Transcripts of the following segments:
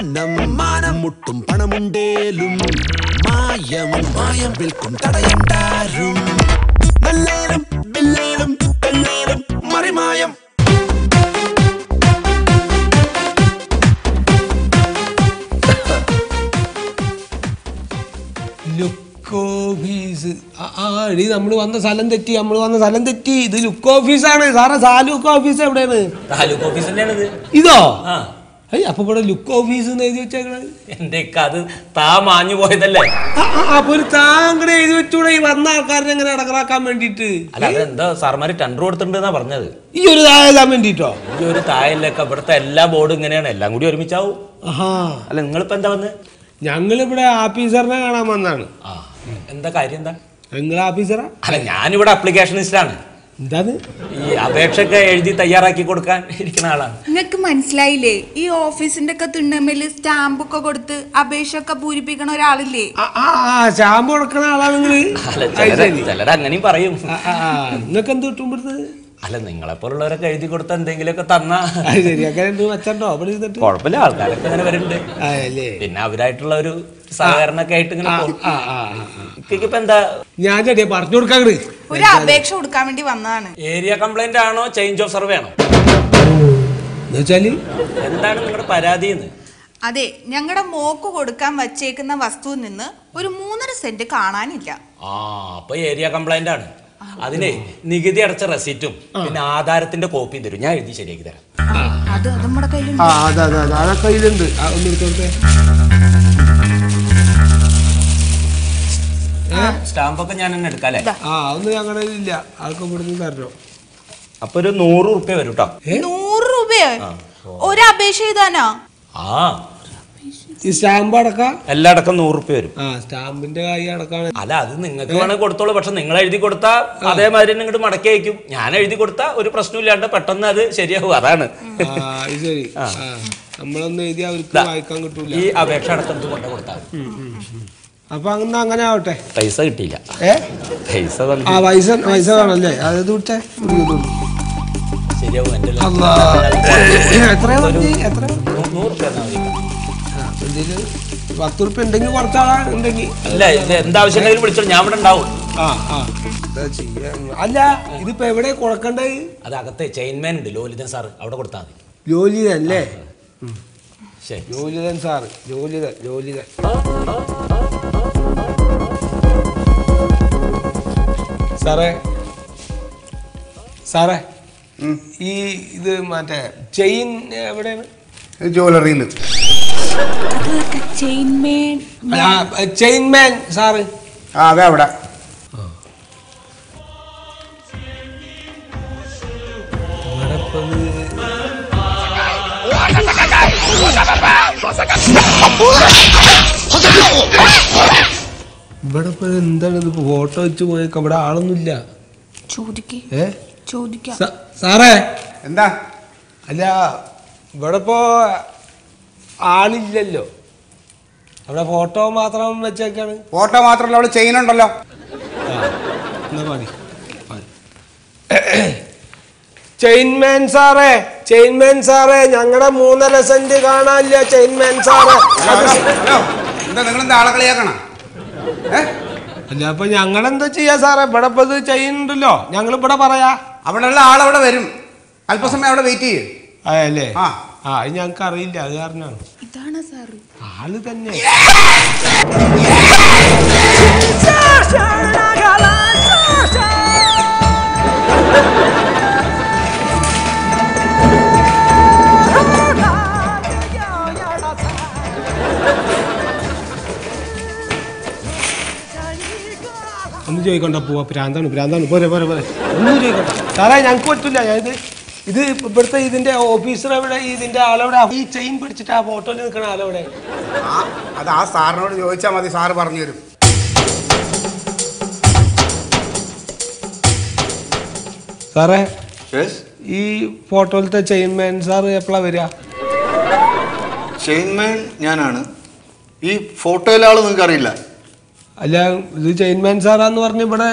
മാനം മാനം മുട്ടും പണമുണ്ടേലും. മായം മായം വിൽക്കും തടയണ്ടാരും. നല്ലേലും ബില്ലേലും പെല്ലേലും മറിമായം. Look office. ആ, എടി നമ്മൾ വന്ന സ്ഥലം തെറ്റി നമ്മൾ വന്ന സ്ഥലം തെറ്റി. ഇത് ലുക്ക് ഓഫീസാണ്. സാറേ സാലൂക്ക് ഓഫീസ് എവിടെയാണ്? താലൂക്ക് ഓഫീസ് തന്നെയാണിത്. ഇതോ? ആ. അയ്യ അപ്പൊ ഇവിടെ ലുക്ക് ഓഫീസ് എന്ന് എഴുതി വെച്ചേക്കണത്? എന്റെ അത് താ മാഞ്ഞു പോയതല്ലേ? ആ, ആ, അപ്പൊ ഒരു താങ്കളെ എഴുതി വെച്ചൂടെ ഈ വന്ന ആൾക്കാരെ എങ്ങനെ അടക്കറാക്കാൻ വേണ്ടിട്ട് അല്ല അതെന്താ സാർമാര് ടെൻഡർ കൊടുത്തിട്ടുണ്ടെന്നാ പറഞ്ഞത്. ഈ ഒരു താഴെത്താൻ വേണ്ടിട്ടോ? ഈ ഒരു തായല്ലൊക്കെ ഇവിടുത്തെ എല്ലാ ബോർഡും ഇങ്ങനെയാണ്. എല്ലാം കൂടി ഒരുമിച്ചാവും. ആഹാ. അല്ല നിങ്ങളിപ്പോ എന്താ വന്ന്? ഞങ്ങളിവിടെ ആഫീസറിനെ കാണാൻ വന്നാണ് ആ എന്താ കാര്യം എന്താ? നിങ്ങൾ ആഫീസറാ അല്ല ഞാനിവിടെ അപ്ലിക്കേഷനിസ്റ്റാണ് എന്താത് ഈ അപേക്ഷയൊക്കെ എഴുതി തയ്യാറാക്കി കൊടുക്കാൻ ഇരിക്കുന്ന ആളാണ്. നിങ്ങക്ക് മനസ്സിലായില്ലേ? ഈ ഓഫീസിന്റെ ഒക്കെ തിണ്ണമ്മേൽ സ്റ്റാമ്പൊക്കെ കൊടുത്ത് അപേക്ഷ ഒക്കെ പൂരിപ്പിക്കണ ഒരാളില്ലേ? ആ, ആ കൊടുക്കണ ആളാ നിങ്ങൾ അല്ല ചിലര്. ചിലര് അങ്ങനെയും പറയും. നിങ്ങൾക്ക് എന്ത് കിട്ടും ഇവിടുന്ന്? അല്ല നിങ്ങളെപ്പോലുള്ളവരൊക്കെ എഴുതി കൊടുത്ത എന്തെങ്കിലുമൊക്കെ തന്നാ. അത് ശരി. അങ്ങനെ എന്ത് വെച്ചോ അവിടെ ഇരുന്നിട്ട്? കുഴപ്പമില്ല ആൾക്കാരൊക്കെ അങ്ങനെ വരുന്നുണ്ട്. ആ, അല്ലേ? പിന്നെ അവരായിട്ടുള്ള ഒരു സഹകരണമൊക്കെ ആയിട്ട് ഇങ്ങനെ പോകും. ആ ആ ആ. ഇക്കിപ്പോ എന്താ ഞാൻ ചേട്ടിയെ പറഞ്ഞു കൊടുക്കാൻ ഒരു അപേക്ഷ കൊടുക്കാൻ വേണ്ടി വന്നതാണ്. ഏരിയ കംപ്ലൈന്റ് ആണോ ചേഞ്ച് ഓഫ് സർവേ ആണോ? എന്നുവെച്ചാൽ എന്താണ് നിങ്ങളുടെ പരാതി എന്ന് അതെ ഞങ്ങളുടെ മോക്ക് കൊടുക്കാൻ വച്ചേക്കുന്ന വസ്തുവിൽ നിന്ന് ഒരു മൂന്നര സെന്റ് കാണാനില്ല. ആ അപ്പൊ ഏരിയ കംപ്ലൈന്റ് ആണ്. അതിനെ നികുതി അടച്ച റെസിറ്റും പിന്നെ ആധാരത്തിന്റെ കോപ്പിയും തരും. ഞാൻ എഴുതി ശരിയാക്കി തരാം. അത് അത് നമ്മുടെ കയ്യിലുണ്ട്. ആ അതെ അതെ അതെ. അതൊക്കെ ഇതുണ്ട് ആ, ഒന്ന് എടുത്തോട്ടെ സ്റ്റാമ്പ് ഒക്കെ ഞാൻ തന്നെ എടുക്കാല്ലേ ആ അതൊന്നും ഞങ്ങളുടെ ഇല്ല ആൾക്ക് ഇവിടുന്ന് തരണോ അപ്പൊ ഒരു നൂറ് റുപ്യ വരും കേട്ടോ നൂറ് രൂപയോ? ഒരു അപേക്ഷ ചെയ്താനോ ആ. ഈ സ്റ്റാമ്പ് അടക്കാം? എല്ലാം അടക്കം നൂറ് റുപ്യ വരും. ആ സ്റ്റാമ്പിന്റെ കൈ അടക്കാണ്. അല്ല അത് നിങ്ങൾക്ക് വേണമെങ്കിൽ കൊടുത്തോളൂ. പക്ഷെ നിങ്ങൾ എഴുതി കൊടുത്താൽ അതേമാതിരി തന്നെ ഇങ്ങോട്ട് മടക്കി അയക്കും. ഞാൻ എഴുതി കൊടുത്താൽ ഒരു പ്രശ്നമില്ലാണ്ട് പെട്ടെന്ന് അത് ശരിയാവും. അതാണ്. ശരി. നമ്മളൊന്നും എഴുതി അവർക്ക് വായിക്കാൻ കിട്ടൂല. ഈ അപേക്ഷ അടക്കം കൊണ്ടു കൊടുത്താൽ അപ്പൊ അങ്ങനെ അങ്ങനെ ആവട്ടെ. പൈസ കിട്ടിയില്ല. ഏ? പൈസ ആ പൈസ പൈസ വേണല്ലേ അത് വിട്ടെ? എത്ര ആ, ഇതിൽ പത്ത് ഉറുപ്പ്യ ഉണ്ടെങ്കിൽ കുറച്ചാളാ ഉണ്ടെങ്കിൽ ഇല്ല ഇത് എന്താവശ്യം വിളിച്ചോ ഞാൻ ഇവിടെ ഉണ്ടാവും. ആ അല്ല ഇതിപ്പോ എവിടെ കൊടുക്കണ്ടത് അത് അകത്തെ ചെയിൻമാൻ ഉണ്ട് ലോലിതൻ സാറ് അവിടെ കൊടുത്താൽ മതി. അല്ലേ? സാറ് സാറേ. സാറേ ഈ ഇത് മറ്റേ ചെയിൻ എവിടെയാണ്? ജ്വല്ലറിയിൽ ചെയിൻമേൻ ചെയിൻമാൻ സാറ്. ആ അതെ അവിടെ. ഇവിടെ ഇപ്പൊ എന്താണ് ഇത്? ഫോട്ടോ വെച്ച് പോയേക്ക. ഇവിടെ ആളൊന്നുമില്ല. ചോദിക്കേ. ഏ? ചോദിക്കാം. സ- സാറേ! എന്താ? അല്ല ഇവിടെ ഇപ്പോ ആളില്ലല്ലോ. അവിടെ ഫോട്ടോ മാത്രം വെച്ചേക്കാണ്. ഫോട്ടോ മാത്രമല്ല അവിടെ ചെയിൻ ഉണ്ടല്ലോ. ആ, എന്നാ പാടി പാടി. ചെയിൻമാൻ സാറേ ചെയിൻമാൻ സാറേ ഞങ്ങളുടെ മൂന്നര സെന്റ് കാണാനില്ല ചെയിൻമാൻ സാറേ. Hello, hello, hello. എന്താ നിങ്ങൾ എന്താ ആളെ കളിയാക്കണ? അല്ല അപ്പൊ ഞങ്ങൾ എന്താ ചെയ്യാ സാറേ? ഇവിടെ ഇപ്പൊ ഇത് ചെയ്യുന്നുണ്ടല്ലോ. ഞങ്ങൾ ഇവിടെ പറയാ. അവിടെ ഉള്ള ആളവിടെ വരും. അല്പസമയം അവിടെ വെയിറ്റ് ചെയ്യും. അല്ലേ? ആ. ആ അത് ഞങ്ങൾക്ക് അറിയില്ല അത് കാരണമാണ്. ഇതാണ് സാറ്? ആൾ തന്നെ. ചോദിക്കണ്ട? പോവാ പ്രാന്താണ് പ്രാന്താണ് പോരെ പോരെ പോരെ. ഒന്നും ചോദിക്കണ്ട. സാറേ ഞങ്ങൾക്ക് പറ്റില്ല ഞാനിത് ഇത് ഇവിടുത്തെ ഇതിന്റെ ഓഫീസർ എവിടെ ഇതിന്റെ ആളെവിടെ? ഈ ചെയിൻ പിടിച്ചിട്ട് ആ ഫോട്ടോയിൽ നിൽക്കണ ആളെവിടെ? ആ അത് ആ സാറിനോട് ചോദിച്ചാൽ മതി. സാറ് പറഞ്ഞു തരും. സാറേ ഈ ഫോട്ടോയിലത്തെ ചെയിൻമാൻ സാർ എപ്പോഴാ വരിക? ചെയിൻമാൻ ഞാനാണ്. ഈ ഫോട്ടോയിലെ ആൾ നിങ്ങൾക്ക് അറിയില്ല അല്ല ഇത് ചെയിൻമാൻ സാറാന്ന് പറഞ്ഞ് ഇവിടെ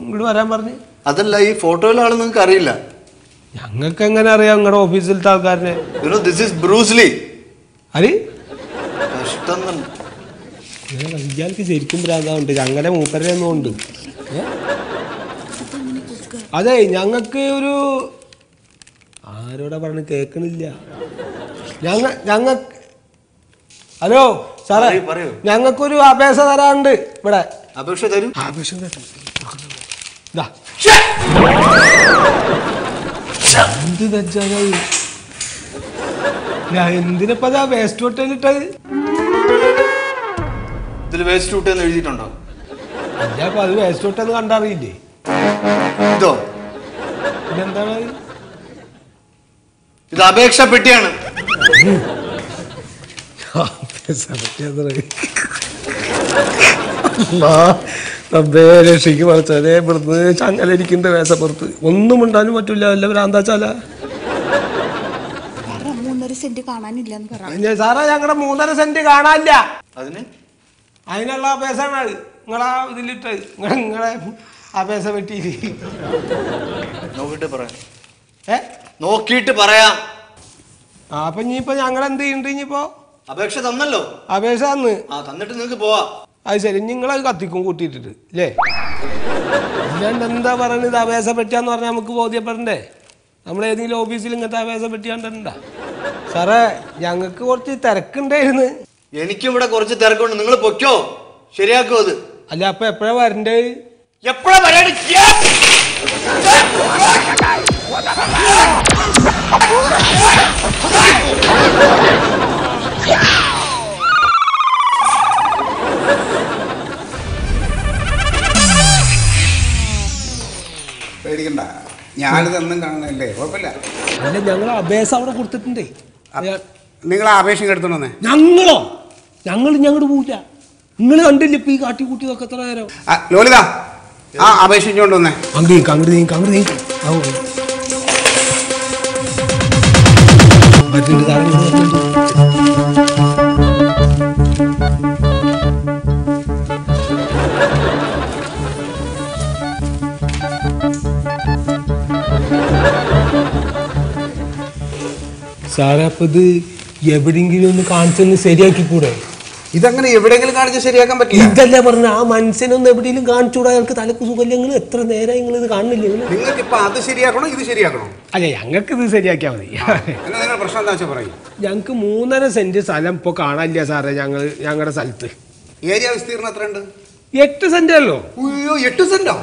ഇങ്ങോട്ട് വരാൻ പറഞ്ഞ്. അതല്ല ഈ ഫോട്ടോയിലെ ആൾ നിങ്ങൾക്ക് അറിയില്ല? ഞങ്ങൾക്ക് എങ്ങനെ അറിയാം നിങ്ങളുടെ ഓഫീസിലത്തെ ആൾക്കാരനെ? അരി പെട്ടെന്ന് ഇങ്ങനെ ഇയാൾക്ക് ശരിക്കും ഭ്രാന്താവുണ്ട്. ഞങ്ങളുടെ മൂപ്പരൊന്നും ഉണ്ട്. ഏ? അതെ ഞങ്ങൾക്ക് ഒരു ആരോടാ പറഞ്ഞ് കേൾക്കണില്ല ഞങ്ങ ഞങ്ങ ഹലോ സാറേ പറയൂ. ഞങ്ങൾക്കൊരു അപേക്ഷ തരാനുണ്ട് ഇവിടെ. അപേക്ഷ തരും. അപേക്ഷ ഞാൻ എന്തിനാ വേസ്റ്റ് വേസ്റ്റ് ഹോട്ടലിട്ടത് ഇതിൽ വേസ്റ്റ് ഔട്ട് എന്ന് എഴുതിയിട്ടുണ്ടോ? അല്ല അപ്പൊ അത് വേസ്റ്റ് ഹോട്ടെന്ന് കണ്ടറിയില്ലേ? ഇതോ? ഇതെന്താണ്? ഇത് അപേക്ഷ പെട്ടിയാണ്. രക്ഷിക്ക് പറച്ചേ ഇവിടുന്ന് ചങ്ങലിരിക്കുന്ന വേസപ്പുറത്ത്. ഒന്നും ഉണ്ടാനും പറ്റൂല വല്ല ഭ്രാന്താച്ചാല. സാറേ മൂന്നര സെന്റ് കാണാനില്ലെന്ന് പറ. സാറേ ഞങ്ങളുടെ മൂന്നര സെന്റ് കാണാനില്ല. അതിന്? അതിനുള്ള അപേക്ഷയാണ് നിങ്ങളാ ഇതിലിട്ട് നിങ്ങളെ അപേക്ഷ വെട്ടി. നോക്കിട്ട് പറയാം. ഏ? നോക്കിട്ട് പറയാം. ആ അപ്പൊ ഇനിയിപ്പോ ഞങ്ങൾ എന്ത് ചെയ്യുന്നുണ്ട് ഇനിയിപ്പോ? അപേക്ഷ തന്നല്ലോ. അപേക്ഷ തന്ന്. ആ തന്നിട്ട് നിങ്ങൾക്ക് പോവാ. അത് ശരി നിങ്ങളത് കത്തിക്കും കൂട്ടിയിട്ടിട്ട് അല്ലേ അല്ലാണ്ട് എന്താ പറയുന്നത് അപേക്ഷ പറ്റിയാന്ന് പറഞ്ഞാൽ നമുക്ക് ബോധ്യപ്പെടണ്ടേ? നമ്മൾ ഏതെങ്കിലും ഓഫീസിൽ ഇങ്ങനത്തെ അപേക്ഷ പെട്ടി കണ്ടിട്ടുണ്ടാ സാറേ ഞങ്ങൾക്ക് കുറച്ച് തിരക്കുണ്ടായിരുന്നു. എനിക്കും ഇവിടെ കുറച്ച് തിരക്കുണ്ട്. നിങ്ങൾ പൊക്കോ ശരിയാക്കോ അത്. അല്ല അപ്പൊ എപ്പോഴാ വരണ്ടേ? എപ്പോഴാ വരാണ് പേടിക്കണ്ട ഞാനിതൊന്നും കാണണല്ലേ കുഴപ്പമില്ല. ഞങ്ങൾ അപേക്ഷ അവിടെ കൊടുത്തിട്ടുണ്ടേ. നിങ്ങൾ അപേക്ഷ എടുത്തോണ്ട് ഞങ്ങളോ? ഞങ്ങൾ ഞങ്ങളുടെ പോവില്ല. നിങ്ങൾ കണ്ടില്ല ഇപ്പൊ ഈ കാട്ടി കൂട്ടിയതൊക്കെ എത്ര നേരം? ലോലിത ആ അപേക്ഷ ഇങ്ങോട്ട് വന്നേ. അങ്ങോട്ട് അങ്ങോട്ട് നീ അങ്ങോട്ട് നീക്ക്. ആ, അപ്പൊ ഇത് എവിടെയെങ്കിലും ഒന്ന് കാണിച്ചൊന്ന് ശരിയാക്കി കൂടെ ഇതങ്ങനെ എവിടെയെങ്കിലും കാണിച്ച് ശരിയാക്കാൻ പറ്റില്ല. ഇതല്ലേ പറഞ്ഞ ആ മനുഷ്യനൊന്നും എവിടെയെങ്കിലും കാണിച്ചുകൂടാ അയാൾക്ക് തലക്ക് സുഖമില്ല എത്ര നേരം നിങ്ങൾ ഇത് കാണുന്നില്ല? നിങ്ങൾക്ക് ഇപ്പൊ അത് ശരിയാക്കണോ ഇത് ശരിയാക്കണോ? അല്ല ഞങ്ങൾക്ക് ഇത് ശരിയാക്കിയാൽ മതി പ്രശ്നം എന്താ വെച്ചാൽ പറയും. ഞങ്ങൾക്ക് മൂന്നര സെന്റ് സ്ഥലം ഇപ്പോൾ കാണാനില്ല സാറേ ഞങ്ങൾ ഞങ്ങളുടെ സ്ഥലത്ത്. ഏരിയ വിസ്തീർണം എത്ര ഉണ്ട് എട്ട് സെന്റ് അല്ലോ അയ്യോ എട്ട് സെന്റോ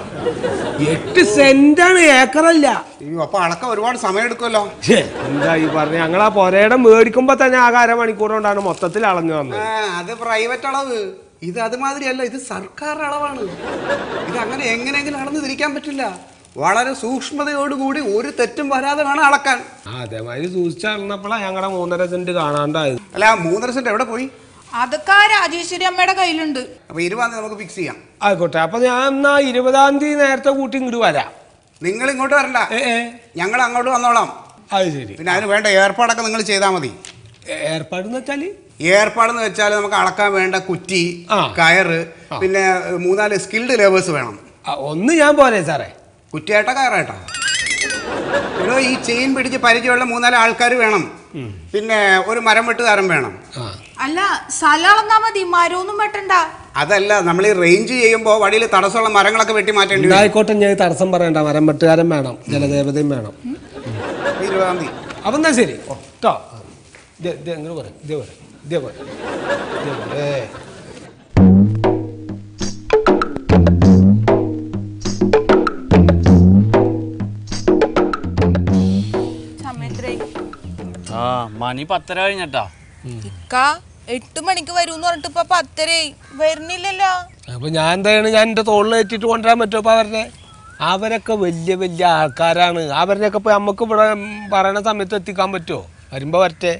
എട്ട് സെന്റാണ് ഏക്കറല്ല അയ്യോ അപ്പൊ അളക്ക ഒരുപാട് സമയം എടുക്കുമല്ലോ. ഛേ, എന്താ ഈ പറഞ്ഞ? ഞങ്ങൾ ആ പൊരയുടെ മേടിക്കുമ്പോ തന്നെ ആകെ അരമണിക്കൂർ കൊണ്ടാണ് മൊത്തത്തിൽ അളഞ്ഞു വന്നത്. ആ അത് പ്രൈവറ്റ് അളവ്. ഇത് അതുമാതിരിയല്ല ഇത് സർക്കാർ അളവാണ്. ഇത് അങ്ങനെ എങ്ങനെയെങ്കിലും അളന്ന് തിരിക്കാൻ പറ്റില്ല. വളരെ സൂക്ഷ്മതയോടുകൂടി ഒരു തെറ്റും വരാതെ വേണം അളക്കാൻ. ആ, അതേമാതിരി സൂക്ഷിച്ച് അളന്നപ്പോഴാണ് ഞങ്ങളുടെ മൂന്നര സെന്റ് കാണാണ്ടായത്. അല്ല ആ മൂന്നര സെന്റ് എവിടെ പോയി? അതൊക്കെ ആ രാജേശ്വരി അമ്മയുടെ കയ്യിലുണ്ട്. അപ്പൊ ഇരുപതാം തീയതി നമുക്ക് ഫിക്സ് ചെയ്യാം. ആയിക്കോട്ടെ അപ്പൊ ഞാൻ എന്നാ ഇരുപതാം തീയതി നേരത്തെ കൂട്ടി ഇങ്ങോട്ട് വരാം. നിങ്ങൾ ഇങ്ങോട്ട് വരണ്ട. ഏ ഏ. ഞങ്ങൾ അങ്ങോട്ട് വന്നോളാം. അത് ശരി. പിന്നെ അതിന് വേണ്ട ഏർപ്പാടൊക്കെ നിങ്ങൾ ചെയ്താൽ മതി. ഏർപ്പാടെന്ന് വെച്ചാൽ? ഏർപ്പാടെന്ന് വെച്ചാൽ നമുക്ക് അളക്കാൻ വേണ്ട കുറ്റി ആ. കയറ്. പിന്നെ മൂന്നാൽ സ്കിൽഡ് ലേബേഴ്സ് വേണം. ആ, ഒന്ന് ഞാൻ പോരെ സാറേ. കുറ്റിയായിട്ടാ കയറായിട്ടാ. ഈ ചെയിൻ പിടിച്ച് പരിചയമുള്ള മൂന്നാൽ ആൾക്കാർ വേണം. പിന്നെ ഒരു മരം വെട്ടുകാരൻ വേണം. ആ. അല്ല സ്ഥലം അളന്നാ മതി മരമൊന്നും വെട്ടണ്ട. അതല്ല നമ്മൾ ഈ റേഞ്ച് ചെയ്യുമ്പോൾ വഴിയിൽ തടസ്സമുള്ള മരങ്ങളൊക്കെ വെട്ടി മാറ്റേണ്ടി വരും. ഉണ്ടായിക്കോട്ടെ ഞാൻ തടസ്സം പറയണ്ട. മരം വെട്ടുകാരൻ വേണം ജലദേവതയും വേണം. ഇരുപതാം തീയതി. അപ്പം എന്നാ ശരി? കേട്ടോ ഇങ്ങനെ പറയാം ഇതേ പറയാം? ഇതേ പറയാം ഇതേ പറയാം ആ മണി പത്തര കഴിഞ്ഞട്ടാ. ഇക്ക എട്ട് മണിക്ക് വരൂന്ന് പറഞ്ഞിട്ട് ഇപ്പൊ പത്തരയായി. വരുന്നില്ലല്ലോ. അപ്പൊ ഞാൻ എന്താണ് ഞാൻ എന്റെ തോളിൽ ഏറ്റിട്ട് കൊണ്ടുവരാൻ പറ്റുമോ അപ്പൊ അവരുടെ? അവരൊക്കെ വലിയ വലിയ ആൾക്കാരാണ്. അവരുടെയൊക്കെ ഇപ്പൊ നമുക്ക് ഇവിടെ പറയണ സമയത്ത് എത്തിക്കാൻ പറ്റുമോ വരുമ്പോ വരട്ടെ.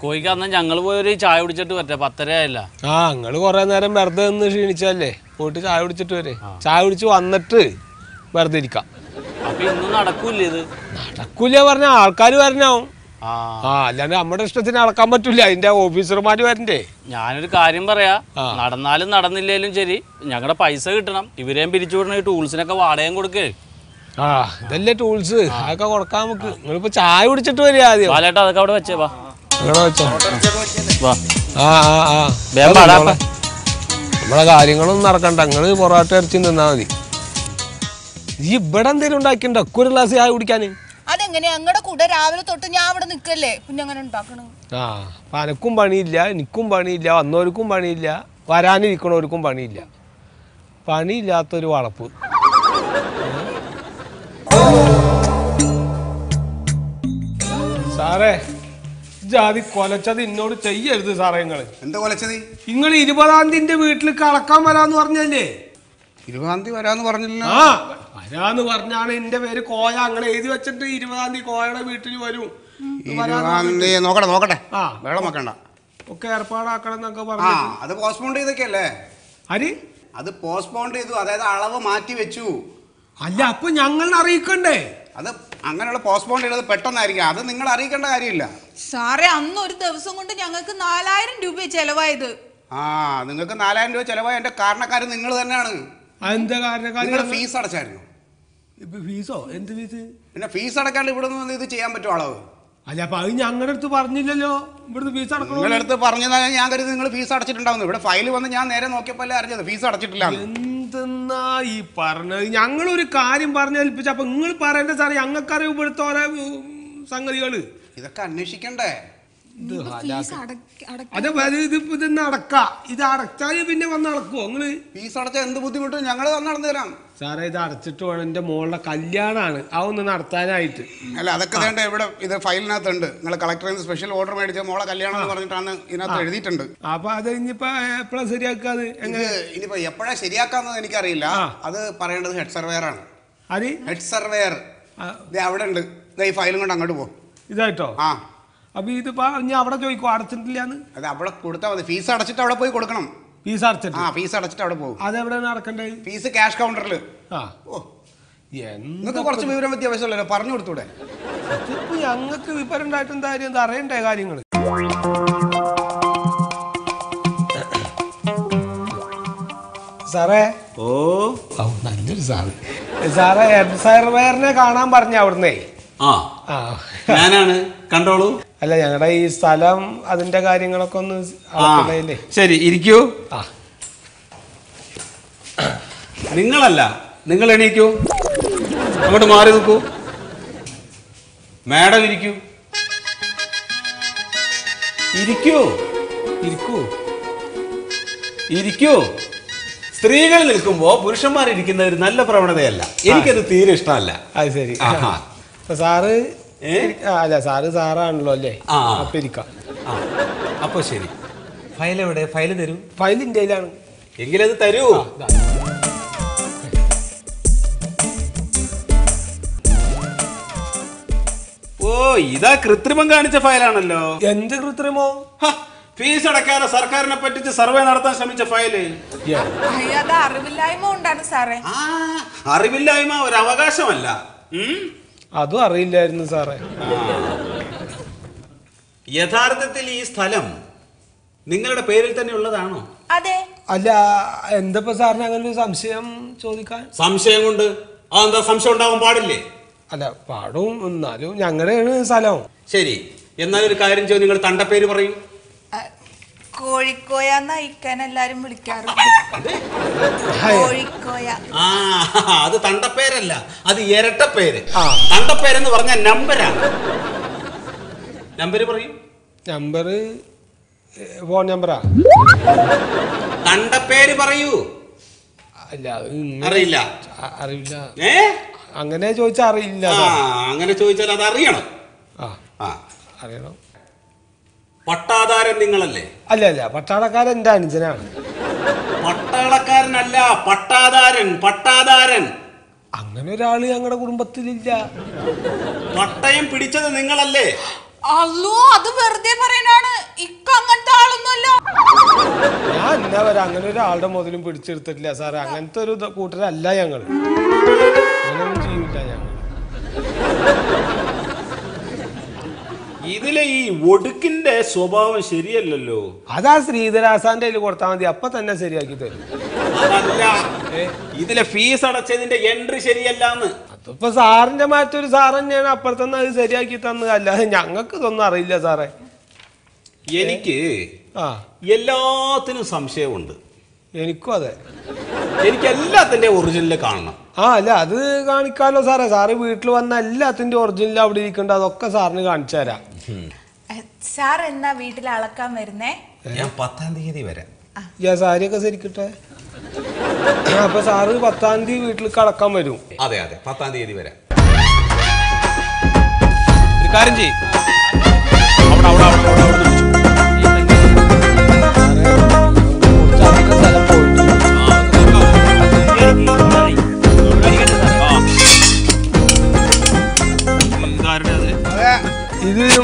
കോഴിക്ക് അന്ന് ഞങ്ങൾ പോയി ഒരു ചായ കുടിച്ചിട്ട് വരട്ടെ പത്തര ആയില്ല. ആ നിങ്ങൾ കുറെ നേരം വെറുതെ നിന്ന് ക്ഷീണിച്ചല്ലേ പോയിട്ട് ചായ കുടിച്ചിട്ട് വരെ. ചായ കുടിച്ച് വന്നിട്ട് വെറുതെ ഇരിക്കാം. അപ്പൊ ഇന്നും നടക്കൂല്ലേ ഇത്? നടക്കൂല പറഞ്ഞ ആൾക്കാർ വരണാവും. ആ. അല്ലാണ്ട് നമ്മുടെ ഇഷ്ടത്തിന് അളക്കാൻ പറ്റൂല. അതിന്റെ ഓഫീസർമാര് വരണ്ടേ? ഞാനൊരു കാര്യം പറയാ. നടന്നാലും നടന്നില്ലേലും ശരി. ഞങ്ങളുടെ പൈസ കിട്ടണം. ഇവരെയും പിരിച്ചു വിടണ ഈ ടൂൾസിനൊക്കെ വാടകയും കൊടുക്കേ. ആ ഇതല്ലേ ടൂൾസ്. അതൊക്കെ കൊടുക്കാൻ നമുക്ക്. നിങ്ങളിപ്പോ ചായ കുടിച്ചിട്ട് വരിക ആദ്യം. വാലേട്ടാ അതൊക്കെ അവിടെ വെച്ചേ വാ. അങ്ങനെ വെച്ചോ. വാ. ആ ആ ആ. വേഗം പാടാ അപ്പ. നമ്മളെ കാര്യങ്ങളൊന്നും നടക്കണ്ട. നിങ്ങൾ പൊറോട്ട ഇറച്ചി നിന്നാ മതി. ഈ ഇവിടെ എന്തെങ്കിലും ഉണ്ടാക്കിണ്ടോ? ഒരു ഗ്ലാസ് ചായ കുടിക്കാന്? അതെങ്ങനെ അങ്ങടെ കൂടെ രാവിലെ തൊട്ട് ഞാൻ അവിടെ നിക്കല്ലേ? പിന്നെ അങ്ങനെ ഉണ്ടാക്കണു? ആ അനക്കും പണിയില്ല എനിക്കും പണിയില്ല വന്നവർക്കും പണിയില്ല വരാനിരിക്കണവർക്കും പണിയില്ല. പണിയില്ലാത്തൊരു വളപ്പ്. സാറേ ജാതി കൊലച്ചത് എന്നോട് ചെയ്യരുത് സാറേ നിങ്ങൾ. എന്താ കൊലച്ചത്? നിങ്ങൾ ഇരുപതാം തീയതി വീട്ടിൽ കളക്കാൻ വരാന്ന് പറഞ്ഞല്ലേ? ഇരുപതാം തീയതി വരാന്ന് പറഞ്ഞില്ല ആ വരാന്ന് പറഞ്ഞാണ് എന്റെ പേര് കോയ. അങ്ങനെ എഴുതി വെച്ചിട്ട് ഇരുപതാം തീയതി കോയയുടെ വീട്ടിൽ വരും. ഇരുപതാം തീയതി നോക്കട്ടെ. നോക്കട്ടെ ആ. വെള്ളം വെക്കണ്ട. ഒക്കെ ഏർപ്പാടാക്കണം എന്നൊക്കെ ആ പറഞ്ഞു അത് പോസ്റ്റ്പോൺ ചെയ്തൊക്കെയല്ലേ ഹരി അത് പോസ്റ്റ്പോൺ ചെയ്തു അതായത് അളവ് മാറ്റി വെച്ചു. അല്ല അപ്പൊ ഞങ്ങൾ അറിയിക്കണ്ടേ? അത് അങ്ങനെയുള്ള പോസ്റ്റ്പോൺ ചെയ്തത് പെട്ടെന്നായിരിക്കും. അത് നിങ്ങൾ അറിയിക്കേണ്ട കാര്യമില്ല. സാറേ അന്ന് ഒരു ദിവസം കൊണ്ട് ഞങ്ങൾക്ക് നാലായിരം രൂപ ചെലവായത്. ആ നിങ്ങൾക്ക് നാലായിരം രൂപ ചിലവായ എന്റെ കാരണക്കാരൻ നിങ്ങൾ തന്നെയാണ്. അതെന്താ നിങ്ങൾ കാരണക്കാരി ഫീസ് അടച്ചായിരുന്നു. ഫീസോ? എന്ത് ഫീസ്? പിന്നെ ഫീസ് അടക്കാണ്ട് ഇവിടെ നിന്ന് ഇത് ചെയ്യാൻ പറ്റുമോ അളവ് അല്ല അപ്പൊ അത് ഞങ്ങളുടെ അടുത്ത് പറഞ്ഞില്ലല്ലോ. ഇവിടുന്ന് ഫീസ് അടക്കണോ? അടുത്ത് പറഞ്ഞതാ ഞാൻ കരുതി നിങ്ങൾ ഫീസ് അടച്ചിട്ടുണ്ടാവുന്നു. ഇവിടെ ഫയൽ വന്ന് ഞാൻ നേരെ നോക്കിയപ്പോൾ അല്ലേ അറിഞ്ഞത് ഫീസ് അടച്ചിട്ടില്ല എന്തെന്നാ ഈ പറഞ്ഞത്? ഞങ്ങളൊരു കാര്യം പറഞ്ഞേൽപ്പിച്ച അപ്പൊ നിങ്ങൾ പറയണ്ട സാറേ ഞങ്ങൾക്കറിയാം ഇവിടുത്തെ ഓരോ സംഗതികൾ. ഇതൊക്കെ അന്വേഷിക്കണ്ടേ? അടക്ക അടക്ക അതെ ഇത് ഇപ്പൊ ഇത് നടക്ക ഇത് അടച്ചാൽ പിന്നെ വന്ന് അടക്കുവോ നിങ്ങൾ ഫീസ് അടച്ച എന്ത് ബുദ്ധിമുട്ടും? ഞങ്ങൾ തന്നെ നടന്നു തരാം. സാറേ ഇത് അടച്ചിട്ട് വേണം. എന്റെ മോളുടെ കല്യാണാണ്. അതൊന്ന് നടത്താനായിട്ട് അല്ല അതൊക്കെ വേണ്ട? ഇവിടെ ഇത് ഫയലിനകത്തുണ്ട്. നിങ്ങൾ കളക്ടറിൽ നിന്ന് സ്പെഷ്യൽ ഓർഡർ മേടിച്ച മോളെ കല്യാണം എന്ന് പറഞ്ഞിട്ടാണ് ഇതിനകത്ത് എഴുതിയിട്ടുണ്ട്. അപ്പൊ അത് ഇനിയിപ്പോ എപ്പോഴാ ശരിയാക്കാത് എങ്ങനെ? ഇനിയിപ്പോ എപ്പോഴാ ശരിയാക്കാന്നത് എനിക്കറിയില്ല. അത് പറയേണ്ടത് ഹെഡ് സർവേയർ ആണ്. ആര്? ഹെഡ് സർവേയർ ആ, അവിടെ ഉണ്ട്. ദേ ഈ ഫയലും കൊണ്ട് അങ്ങോട്ട് പോകും ഇതായിട്ടോ? ആ. അപ്പൊ ഇത് ഇനി അവിടെ ചോദിക്കും അടച്ചിട്ടില്ലാന്ന്? അത് അവിടെ കൊടുത്താൽ മതി. ഫീസ് അടച്ചിട്ട് അവിടെ പോയി കൊടുക്കണം. ഫീസ് അടച്ചിട്ട്? ആ ഫീസ് അടച്ചിട്ട് അവിടെ പോകും. അതെവിടെ നടക്കണ്ടേ? ഫീസ് ക്യാഷ് കൗണ്ടറിൽ ആ. എന്നൊക്കെ നിങ്ങൾക്ക് കുറച്ച് വിവരം വ്യത്യാവശ്യമല്ലല്ലോ പറഞ്ഞു കൊടുത്തൂടെ? ഇപ്പൊ ഞങ്ങൾക്ക് വിവരം ഉണ്ടായിട്ട് എന്താ? കാര്യം അറിയണ്ടേ കാര്യങ്ങൾ സാറേ? ഓ. നല്ലൊരു സാറ്. സാറേ എം സർവേറിനെ കാണാൻ പറഞ്ഞ അവിടുന്നേ. ആ. ഞാനാണ്. കണ്ടോളൂ. അല്ല ഞങ്ങളുടെ ഈ സ്ഥലം അതിന്റെ കാര്യങ്ങളൊക്കെ ഒന്ന് ശരി ഇരിക്കൂ. നിങ്ങളല്ല നിങ്ങൾ എണീക്കൂ. അങ്ങോട്ട് മാറി നിൽക്കൂ. മാഡം ഇരിക്കൂ. ഇരിക്കൂ. ഇരിക്കൂ. ഇരിക്കൂ. സ്ത്രീകൾ നിൽക്കുമ്പോ പുരുഷന്മാർ ഇരിക്കുന്ന ഒരു നല്ല പ്രവണതയല്ല. എനിക്കത് തീരെ ഇഷ്ടമല്ല. അത് ശരി. ആഹാ. സാറ് അല്ല സാറ് സാറാണല്ലോ അല്ലേ? ആ. അപ്പൊ ഇരിക്കാം. ആ ശരി. ഫയൽ എവിടെ? ഫയൽ തരൂ? ഫയൽ ഇന്ത്യയിലാണ്. എങ്കിലത് തരൂ. ഓ ഇതാ കൃത്രിമം കാണിച്ച ഫയലാണല്ലോ. എന്ത് കൃത്രിമോ? ഹ, ഫീസ് അടക്കാതെ സർക്കാരിനെ പറ്റിച്ച് സർവേ നടത്താൻ ശ്രമിച്ച ഫയൽ. അയ്യ, അത് അറിവില്ലായ്മ കൊണ്ടാണ് സാറേ. ആ അറിവില്ലായ്മ ഒരു അവകാശമല്ല. ഉം? അതും അറിയില്ലായിരുന്നു സാറേ. യഥാർത്ഥത്തിൽ ഈ സ്ഥലം നിങ്ങളുടെ പേരിൽ തന്നെ ഉള്ളതാണോ? അതെ. അല്ല എന്തപ്പോ സാറിന് അങ്ങനെ ഒരു സംശയം ചോദിക്കാൻ? സംശയം കൊണ്ട് അതെന്താ സംശയം ഉണ്ടാവാൻ പാടില്ലേ? അല്ല പാടും. എന്നാലും ഞങ്ങളുടെയാണ് സ്ഥലം. ശരി എന്നാൽ ഒരു കാര്യം ചോദിച്ചു നിങ്ങൾ തണ്ടപ്പേര് പറയൂ. കോഴിക്കോയ നയിക്കാൻ എല്ലാരും വിളിക്കാറുണ്ട് കോഴിക്കോയ. ആ അത് തണ്ടപ്പേരല്ല അത് ഇരട്ടപ്പേര്. തണ്ടപ്പേരെന്ന് പറഞ്ഞ നമ്പരാണ് നമ്പര് പറയൂ. നമ്പർ ഫോൺ നമ്പറാ. തണ്ടപ്പേര് പറയൂ. അല്ല അറിയില്ല. അ- അറിയില്ല. ഏ? അങ്ങനെ ചോദിച്ചാൽ അറിയില്ല. ആ അങ്ങനെ ചോദിച്ചാൽ അത് അറിയണം ആ. ആ. അറിയണം. പട്ടാധാരൻ നിങ്ങളല്ലേ? അല്ല അല്ല പട്ടാളക്കാരൻ എന്റെ അനുജനാണ്. പട്ടാളക്കാരനല്ല പട്ടാധാരൻ പട്ടാധാരൻ അങ്ങനെ ഒരാൾ ഞങ്ങളുടെ കുടുംബത്തിലില്ല. പട്ടയം പിടിച്ചത് നിങ്ങളല്ലേ? അല്ലോ അത് വെറുതെ പറയാനാണ് ഇക്ക അങ്ങനത്തെ ആളൊന്നുമല്ല. ഞാൻ എന്നാ പറയാ അങ്ങനെ ഒരാളുടെ മുതലും പിടിച്ചെടുത്തിട്ടില്ല സാറേ. അങ്ങനത്തെ ഒരു കൂട്ടരല്ല ഞങ്ങൾ അങ്ങനെയൊന്നും ചെയ്യില്ല ഞങ്ങൾ ഇതിലെ ഈ ഒടുക്കിന്റെ സ്വഭാവം ശരിയല്ലല്ലോ. അതാ ശ്രീധരാസാന്റെ കയ്യിൽ കൊടുത്താൽ മതി. അപ്പൊ തന്നെ ശരിയാക്കി തരും. അതല്ല ഇതിലെ ഫീസ് അടച്ചതിന്റെ എൻട്രി ശരിയല്ലാന്ന്. അതിപ്പോ സാറിന്റെ മാറ്റൊരു സാർ തന്നെയാണ് അപ്പുറത്തുനിന്ന് അത് ശരിയാക്കി തന്നത് അല്ലാതെ ഞങ്ങൾക്ക് ഇതൊന്നും അറിയില്ല സാറേ. എനിക്ക് ആ. എല്ലാത്തിനും സംശയമുണ്ട്. എനിക്കും അതെ. എനിക്ക് എല്ലാത്തിന്റെ ഒറിജിനൽ കാണണം. ആ അല്ല അത് കാണിക്കാലോ സാറേ. സാറ് വീട്ടിൽ വന്ന എല്ലാത്തിന്റെ ഒറിജിനൽ അവിടെ ഇരിക്കണ്ട അതൊക്കെ സാറിന് കാണിച്ചു തരാം. സാർ എന്നാ വീട്ടിൽ അളക്കാൻ വരുന്നേ? ഞാൻ പത്താം തീയതി വരാം. ഞാൻ സാരിയൊക്കെ ശരിക്കട്ടെ? അപ്പൊ സാറ് പത്താം തീയതി വീട്ടിൽ കളക്കാൻ വരും. അതെ അതെ. പത്താം തീയതി വരാം. ഒരു കാര്യം ചെയ്യ്.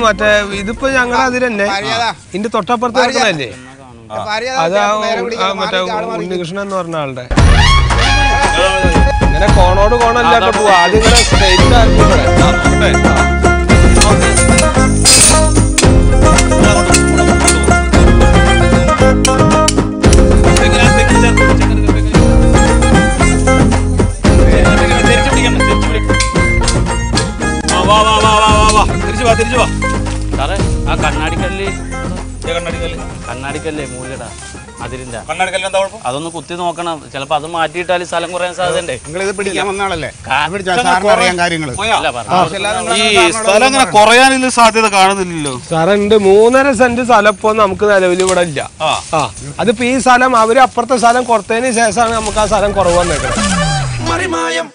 മറ്റേ ഇതിപ്പോ ഞങ്ങളുടെ അതിൽ തന്നെ ഇതിന്റെ തൊട്ടപ്പുറത്ത് കിടക്കുന്നതല്ലേ അതാ ആ മറ്റേ ഉണ്ണികൃഷ്ണൻ എന്ന് പറഞ്ഞ ആളുടെ. ഇങ്ങനെ കോണോട് കോണല്ലാട്ടോ പോവാ ആദ്യം ഇങ്ങനെ ആക്കി തിരിച്ചു വാ തിരിച്ചു വാ. സാറേ ആ കണ്ണാടിക്കല്ല് കണ്ണാടിക്കല്ല്? കണ്ണാടിക്കല്ലേ മൂലടാ അതിരിന്റെ കണ്ണാടിക്കല്ല് എന്താ കുഴപ്പം? അതൊന്ന് കുത്തി നോക്കണം. ചിലപ്പോ അത് മാറ്റിയിട്ടാൽ സ്ഥലം കുറയാൻ സാധ്യതയുണ്ട്. നിങ്ങൾ ഇത് പിടിക്കാൻ വന്ന ആളല്ലേ അറിയാൻ കാര്യങ്ങൾ ഈ സ്ഥലം അങ്ങനെ കുറയാനുള്ള സാധ്യത കാണുന്നില്ലല്ലോ. സാറേ ഉണ്ട് മൂന്നര സെന്റ് സ്ഥലം ഇപ്പൊ നമുക്ക് നിലവിൽ ഇവിടെ ഇല്ല. ആ. അതിപ്പോ ഈ സ്ഥലം അവർ അപ്പുറത്തെ സ്ഥലം കൊടുത്തതിന് ശേഷമാണ് നമുക്ക് ആ സ്ഥലം കുറവ് വന്നേക്കുന്നത് മറിമായം